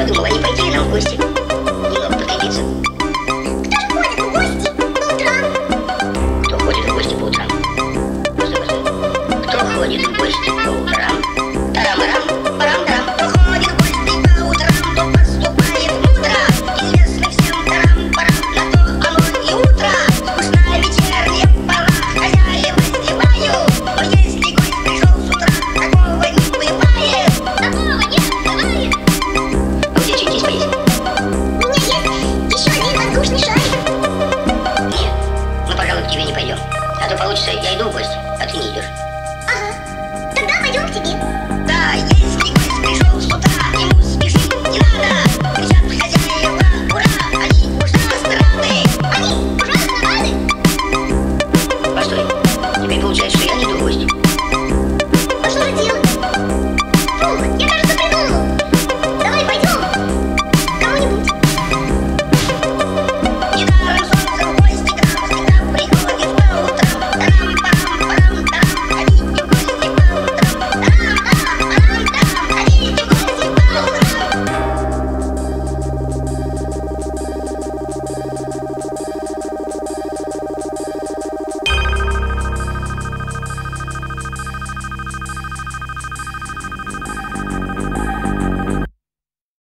подумал, а не пойти ли нам в гости? Делом пригодится. Кто же ходит в гости по утрам? Кто ходит в гости по утрам? Кто ходит в гости по утрам? Тарам-арам, парам-тарам. что получится, я иду в гости, а ты не идешь.